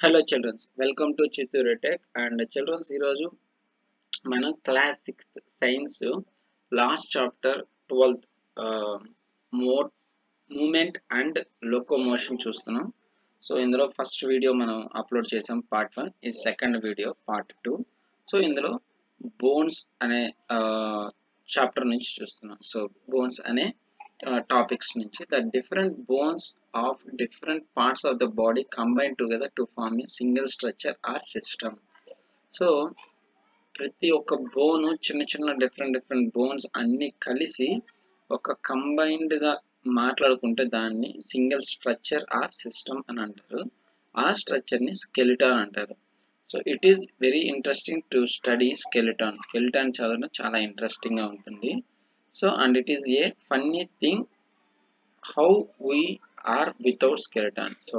Hello children's welcome to Chittoor tech and children's ఈరోజు మనం class sixth science last chapter twelfth మో movement and locomotion చూస్తున్నాం. So ఇందులో first video మనం upload చేసాం పార్ట్ వన్ ఈ second video part two so ఇందులో bones అనే చాప్టర్ నుంచి చూస్తున్నాం. సో బోన్స్ అనే టాపిక్స్ నుంచి the different bones of different parts of the body combine together to form a single structure or system so ప్రతి ఒక్క bone చిన్న చిన్న డిఫరెంట్ డిఫరెంట్ బోన్స్ అన్ని కలిసి ఒక కంబైన్డ్గా మాట్లాడుకుంటే దాన్ని సింగిల్ స్ట్రక్చర్ ఆర్ సిస్టమ్ అని అంటారు. ఆ స్ట్రక్చర్ని స్కెలిటాన్ అంటారు. So it is very interesting to study skeleton skeleton చదవడం చాలా ఇంట్రెస్టింగ్గా ఉంటుంది. So and it is a funny thing how we are without skeleton so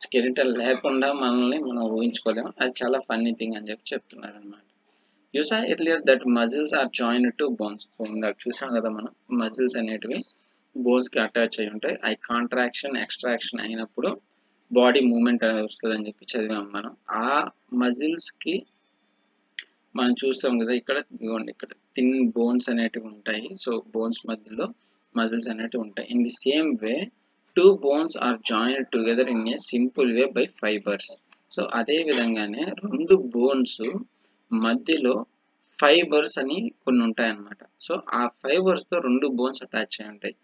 skeleton లేకుండా మనల్ని మనం ఊహించుకోలేము. అది చాలా ఫన్నీ థింగ్ అని చెప్పి చెప్తున్నారు అనమాట you saw earlier that muscles are join to bones so ఇందాక చూసాం కదా మనం మజిల్స్ అనేటివి బోన్స్కి అటాచ్ అయి ఉంటాయి. ఐ కాంట్రాక్షన్ ఎక్స్ట్రాక్షన్ అయినప్పుడు బాడీ మూమెంట్ అనేది వస్తుంది అని చెప్పి చదివాం మనం. ఆ మజిల్స్కి మనం చూస్తాం కదా ఇక్కడ ఇదిగోండి ఇక్కడ. థిన్ బోన్స్ అనేటివి ఉంటాయి. సో బోన్స్ మధ్యలో మజిల్స్ అనేటివి ఉంటాయి. In the same way two bones are join together in a simple way by fibres so అదే విధంగానే రెండు బోన్స్ మధ్యలో ఫైబర్స్ అని కొన్ని ఉంటాయి అన్నమాట సో ఆ ఫైబర్స్తో రెండు బోన్స్ అటాచ్ అయి ఉంటాయి.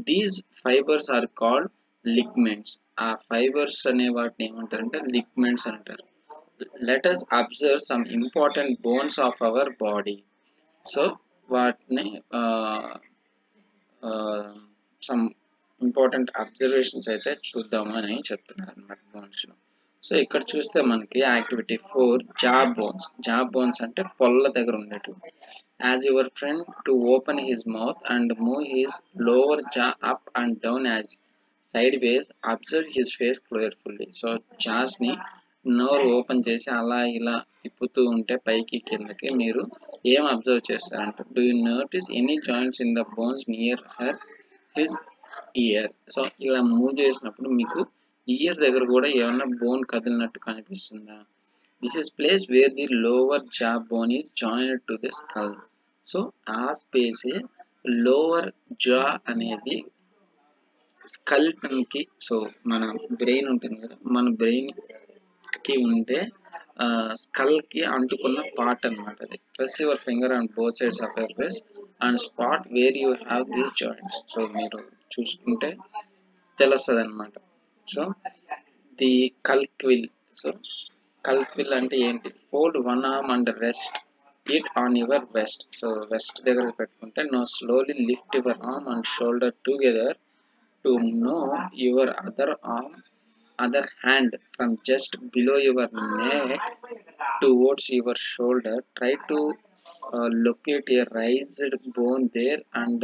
These fibres are called ligaments ఆ ఫైబర్స్ అనే వాటిని ఏమంటారంటే లిగ్మెంట్స్ అంటారు. Let us observe some important bones of our body so వాటిని సమ్ ఇంపార్టెంట్ అబ్జర్వేషన్స్ అయితే చూద్దాము అని చెప్తున్నారు అనమాట బోన్స్లో సో ఇక్కడ చూస్తే మనకి activity four jaw bones jaw bones అంటే పొల్ల దగ్గర ఉండేటివి. Ask your friend to open his mouth and move his lower jaw up and down as side ways observe his face carefully so జాస్ని నోరు ఓపెన్ చేసి అలా ఇలా తిప్పుతూ ఉంటే పైకి కిందకి మీరు ఏం అబ్జర్వ్ చేస్తారంటే? Do you notice any joints in the bones near her his ear so ఇలా మూవ్ చేసినప్పుడు మీకు ఇయర్ దగ్గర కూడా ఏమన్నా బోన్ కదిలినట్టు కనిపిస్తుందా? This is place where the lower jaw bone is join to the skull so ఆ స్పేస్ లోవర్ జా అనేది స్కల్కి సో మన బ్రెయిన్ ఉంటుంది కదా మన బ్రెయిన్ కి ఉంటే స్కల్కి అంటుకున్న పార్ట్ అనమాట అది. Press your finger and both sides of your face and spot where you have these joints so మీరు చూసుకుంటే తెలుస్తుంది అనమాట so the clavicle so clavicle అంటే ఏంటి? Fold one arm and rest it on your waist so waist దగ్గర పెట్టుకుంటే now slowly lift your arm and shoulder together to now your other arm other hand from just below your neck towards your shoulder try to uh, locate a raised bone there and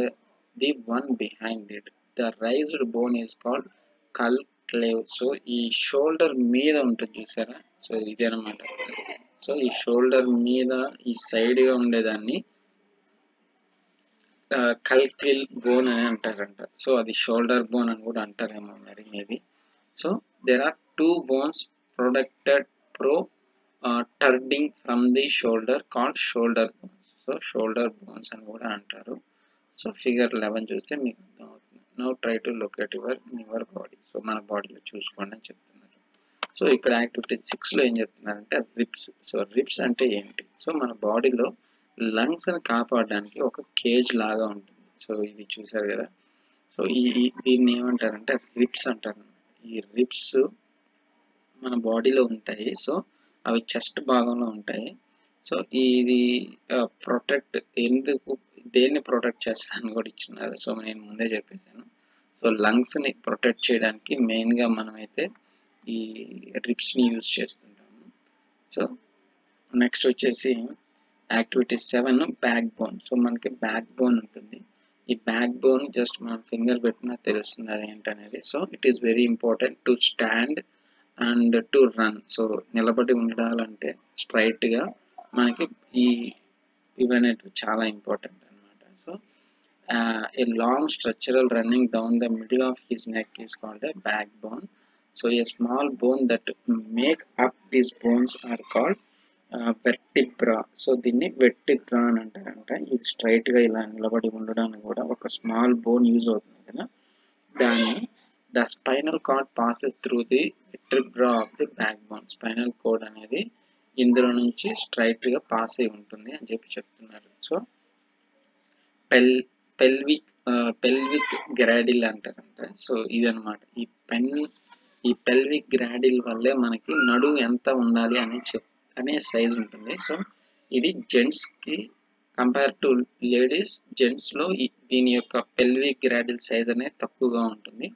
the one behind it the raised bone is called conclave so ఈ shoulder మీద ఉంటుంది చూసారా so ఇది అనమాట so ఈ shoulder మీద ఈ సైడ్గా ఉండేదాన్ని కల్కిల్ బోన్ అని అంటారంట సో అది షోల్డర్ బోన్ అని కూడా అంటారేమో మరి maybe so there are two bones protected pro uh, turding from the shoulder called shoulder bones. So shoulder bones అని కూడా అంటారు. సో ఫిగర్ లెవెన్ చూస్తే మీకు అర్థమవుతుంది. Now try to locate your your body so మన బాడీలో చూసుకోండి అని చెప్తున్నారు. సో ఇక్కడ యాక్టివిటీ సిక్స్లో ఏం చెప్తున్నారంటే రిప్స్ సో రిప్స్ అంటే ఏంటి? సో మన బాడీలో లంగ్స్ని కాపాడడానికి ఒక కేజ్ లాగా ఉంటుంది. సో ఇది చూసారు కదా? సో ఈ దీన్ని ఏమంటారంటే రిప్స్ అంటారు. ఈ రిబ్స్ మన బాడీలో ఉంటాయి. సో అవి చెస్ట్ భాగంలో ఉంటాయి. సో ఇది ప్రొటెక్ట్ ఎందుకు దేన్ని ప్రొటెక్ట్ చేస్తాను కూడా ఇచ్చినారు సో నేను ముందే చెప్పేసాను సో లంగ్స్ని ప్రొటెక్ట్ చేయడానికి మెయిన్గా మనమైతే ఈ రిప్స్ని యూజ్ చేస్తుంటాము. సో నెక్స్ట్ వచ్చేసి activity seven back bone. So మనకి బ్యాక్ బోన్ ఉంటుంది. ఈ బ్యాక్ బోన్ జస్ట్ మనం ఫింగర్ పెట్టినా తెలుస్తుంది అది ఏంటనేది so it is very important to stand and to run so నిలబడి ఉండాలంటే స్ట్రైట్గా మనకి ఈ ఇవనేటివి చాలా ఇంపార్టెంట్ అనమాట so a long structural running down the middle of his neck is called a back bone so a small bone that make up these bones are called vertebra so దీన్ని vertebra అని అంటారంట. ఇది స్ట్రైట్గా ఇలా నిలబడి ఉండడానికి కూడా ఒక స్మాల్ బోన్ యూజ్ అవుతుంది కదా. దాన్ని the spinal cord passes through the vertebra of the back bone. Spinal cord అనేది ఇందులో నుంచి స్ట్రైట్గా పాస్ అయి ఉంటుంది అని చెప్పి చెప్తున్నారు. సో పెల్ పెల్విక్ పెల్విక్ గ్రాడిల్ అంటారంట. సో ఇదనమాట ఈ పెన్ ఈ పెల్విక్ గ్రాడిల్ వల్లే మనకి నడుము ఎంత ఉండాలి అని చెప్తుంది అనే సైజ్ ఉంటుంది. సో ఇది జెంట్స్కి కంపేర్ టు లేడీస్ జెంట్స్లో దీని యొక్క పెల్వి గ్రాడిల్ సైజ్ అనేది తక్కువగా ఉంటుంది.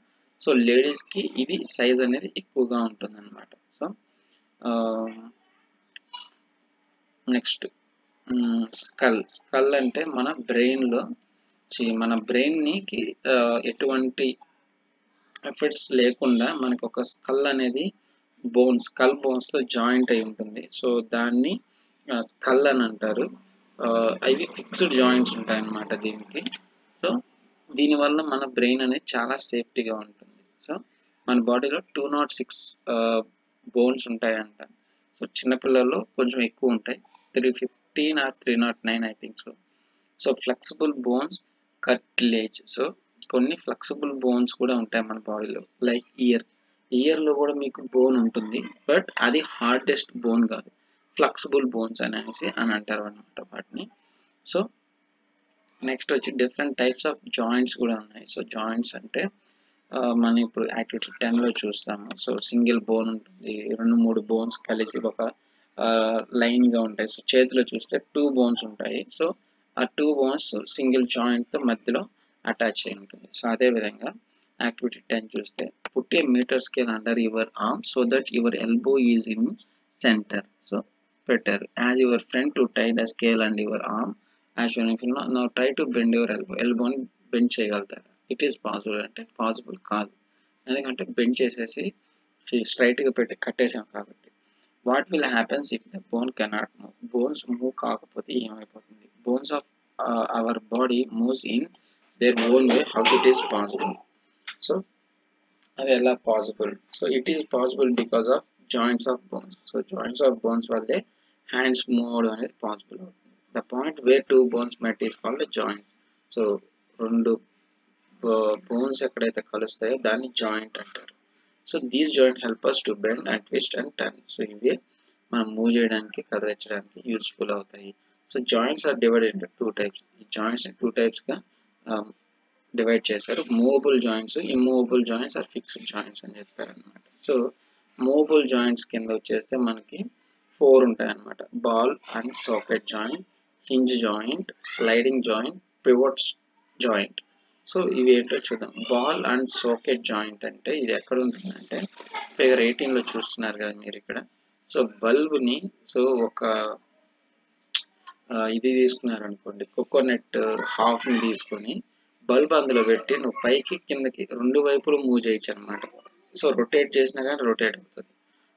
సో లేడీస్కి ఇది సైజ్ అనేది ఎక్కువగా ఉంటుంది అనమాట సో నెక్స్ట్ స్కల్ స్కల్ అంటే మన బ్రెయిన్లో మన బ్రెయిన్కి ఎటువంటి ఎఫెక్ట్స్ లేకుండా మనకు ఒక స్కల్ అనేది బోన్స్ స్కల్ బోన్స్తో జాయింట్ అయి ఉంటుంది. సో దాన్ని స్కల్ అని అంటారు. అవి ఫిక్స్డ్ జాయింట్స్ ఉంటాయి అన్నమాట దీనికి సో దీనివల్ల మన బ్రెయిన్ అనేది చాలా సేఫ్టీగా ఉంటుంది. సో మన బాడీలో టూ నాట్ సిక్స్ బోన్స్ ఉంటాయంట. సో చిన్నపిల్లల్లో కొంచెం ఎక్కువ ఉంటాయి. Three fifteen or three naught nine I think so so flexible bones cartilage so కొన్ని ఫ్లెక్సిబుల్ బోన్స్ కూడా ఉంటాయి మన బాడీలో లైక్ ఇయర్ ఇయర్లో కూడా మీకు బోన్ ఉంటుంది బట్ అది హార్డెస్ట్ బోన్ కాదు. ఫ్లెక్సిబుల్ బోన్స్ అనేసి అని అంటారు అనమాట వాటిని. సో నెక్స్ట్ వచ్చి డిఫరెంట్ టైప్స్ ఆఫ్ జాయింట్స్ కూడా ఉన్నాయి. సో జాయింట్స్ అంటే మనం ఇప్పుడు యాక్టివిటీ టెన్లో చూస్తాము. సో సింగిల్ బోన్ ఉంటుంది. రెండు మూడు బోన్స్ కలిసి ఒక లైన్గా ఉంటాయి. సో చేతిలో చూస్తే టూ బోన్స్ ఉంటాయి. సో ఆ టూ బోన్స్ సింగిల్ జాయింట్తో మధ్యలో అటాచ్ అయి ఉంటుంది. సో అదేవిధంగా యాక్టివిటీ టెన్ చూస్తే put a metre scale under your arm so that your elbow is in centre so పెట్టారు ask your friend to tie the scale and your arm as యూనిఫిల్ now try to bend your elbow ఎల్బోని bend చేయగలుగుతారు it is possible అంటే possible కాదు ఎందుకంటే bend చేసేసి స్ట్రైట్గా పెట్టి కట్టేసాం కాబట్టి what will happens if the bone cannot move bones move కాకపోతే ఏమైపోతుంది bones of our body moves in their own way how it is possible so అది ఎలా possible so it is possible because of joints of bones so joints of bones వల్లే hands move అనేది possible అవుతుంది. The point way two bones met is called joint so రెండు bones ఎక్కడైతే కలుస్తాయో దాన్ని joint అంటారు. So these joint help us to bend and twist and turn so ఇవి మనం మూవ్ చేయడానికి కదిలించడానికి యూస్ఫుల్ అవుతాయి. So joints are divided into two types ఈ జాయింట్స్ టూ టైప్స్గా డివైడ్ చేశారు. Movable joints immovable joints or fixed joints అని చెప్పారు అనమాట సో మూవబుల్ జాయింట్స్ కింద వచ్చేస్తే మనకి ఫోర్ ఉంటాయి అనమాట ball and socket joint hinge joint sliding joint pivots joint so ఇవి ఏంటో చూద్దాం. బాల్ అండ్ సాకెట్ జాయింట్ అంటే ఇది ఎక్కడ ఉంటుందంటే ఫిగర్ ఎయిటీన్లో చూస్తున్నారు కదా మీరు ఇక్కడ. సో బల్బ్ని సో ఒక ఇది తీసుకున్నారు అనుకోండి కోకోనట్ హాఫ్ uh, ని తీసుకొని బల్బ్ అందులో పెట్టి నువ్వు పైకి కిందకి రెండు వైపులు మూవ్ చేయొచ్చు అనమాట సో రొటేట్ చేసినా కానీ రొటేట్ అవుతుంది.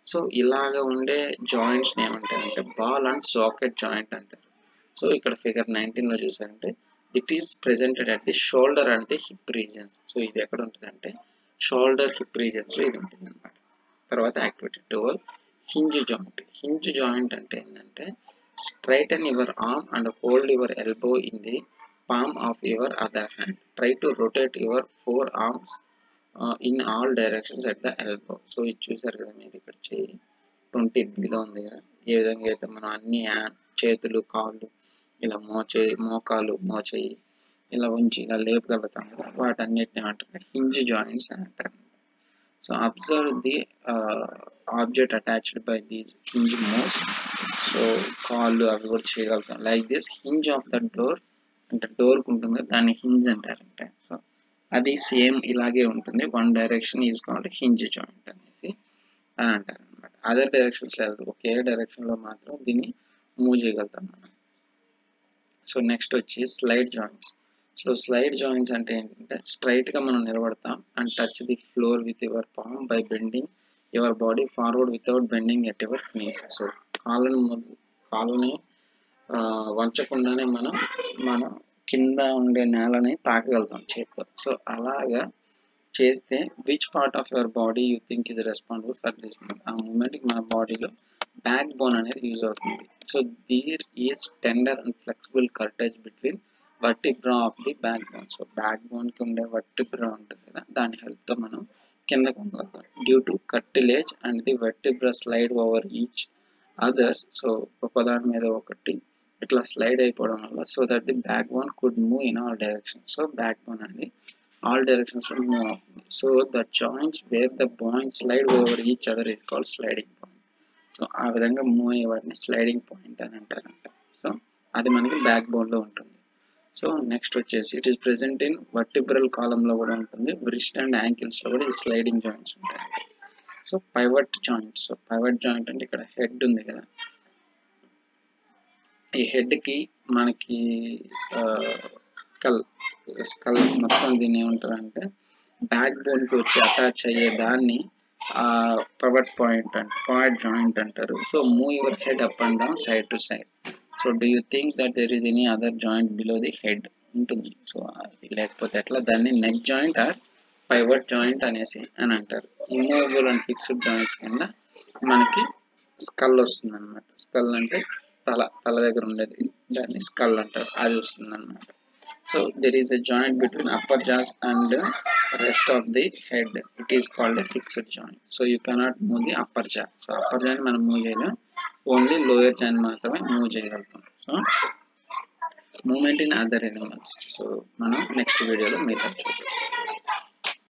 సో ఇలాగ ఉండే జాయింట్స్ని ఏమంటారంటే బాల్ అండ్ సాకెట్ జాయింట్ అంటారు. సో ఇక్కడ ఫిగర్ నైన్టీన్లో చూసారంటే it is presented at the shoulder and the hip regions so ఇది ఎక్కడ ఉంటుందంటే షోల్డర్ హిప్ రీజన్స్లో ఇది ఉంటుంది అనమాట తర్వాత activity twelve hinge joint hinge joint అంటే ఏంటంటే straight and your arm and hold your elbow in the palm of your other hand. Try to rotate your forearms uh, in all directions at the elbow. So ఇది చూసారు కదా మీరు ఇక్కడ చేయి. Twenty below ఉంది కదా. ఏ విధంగా అయితే మనం అన్ని హ్యాండ్ చేతులు కాళ్ళు ఇలా మోచేయి మోకాలు మోచేయి ఇలా ఉంచి ఇలా లేపగలుగుతాం కదా. వాటన్నిటిని అంటారు హింజ్ జాయింట్స్ అని అంటారు. So observe the object attached by these hinge moves so కాళ్ళు అవి కూడా చేయగలుగుతాం. Like this hinge of the door అంటే డోర్ ఉంటుంది దాన్ని హింజ్ అంటారంటే. సో అది సేమ్ ఇలాగే ఉంటుంది. One direction is called hinge joint అనేసి అని అంటారు అనమాట అదర్ డైరెక్షన్స్ లేదు. ఒకే డైరెక్షన్లో మాత్రం దీన్ని మూవ్ చేయగలుగుతాం మనం. సో నెక్స్ట్ వచ్చి slide joints. So slide joints అంటే ఏంటంటే స్ట్రైట్గా మనం నిలబడతాం and touch the floor with your palm by bending your body forward without bending at your knees so కాళ్ళని మొద- కాళ్ళని వంచకుండానే మనం మన కింద ఉండే నేలని తాకగలుగుతాం చేతితో. సో అలాగా చేస్తే which part of your body you think is responsible for this movement ఆ మూమెంట్కి మన బాడీలో బ్యాక్ బోన్ అనేది యూజ్ అవుతుంది. So there is tender and flexible cartilage between vertebra of the back bone so back బోన్కి ఉండే vertebra ఉంటుంది కదా దాని హెల్ప్తో మనం కిందకు ఉండగలుగుతాం. Due to cartilage and the vertebra slide over each others so ఒకదాని మీద ఒకటి ఇట్లా స్లైడ్ అయిపోవడం వల్ల so that the back bone could move in all direction so back bone అనేది ఆల్ డైరెక్షన్స్ మూవ్ అవుతుంది so the joints where the bone slide over each other is called sliding point so ఆ విధంగా move అయ్యే వాటిని sliding point అని అంటారంట. So అది మనకి బ్యాక్ బోన్లో ఉంటుంది. సో నెక్స్ట్ వచ్చేసి it is present in vertebral కాలంలో కూడా ఉంటుంది. బ్రిస్ట్ అండ్ యాంకిల్స్లో కూడా ఈ స్లైడింగ్ జాయింట్స్ ఉంటాయి so pivot joint so pivot joint అంటే ఇక్కడ హెడ్ ఉంది కదా. ఈ హెడ్కి మనకి స్కల్ స్కల్ మొత్తం దీన్ని ఏమంటారంటే బ్యాక్ బోన్కి వచ్చి అటాచ్ అయ్యే దాన్ని పవర్ పాయింట్ అంట పాయింట్ జాయింట్ అంటారు. So move your head up and down side to side so do you think that there is any other joint below the head ఉంటుంది. So లేకపోతే అట్లా దాన్ని neck joint or pivot joint అనేసి అని అంటారు. Immovable and fixed joints కింద మనకి skull వస్తుంది అనమాట స్కల్ అంటే తల తల దగ్గర ఉండేది. దాన్ని స్కల్ అంటారు. అది వస్తుంది అనమాట so there is a joint between upper jaws and rest of the head it is called a fixed joint so you cannot move the upper jaw so upper joint మనం మూవ్ చేయలేం. Only lower joint మాత్రమే move చేయగలుగుతాం. So moment in other animals so మనం next వీడియోలో మీతో చూద్దాం.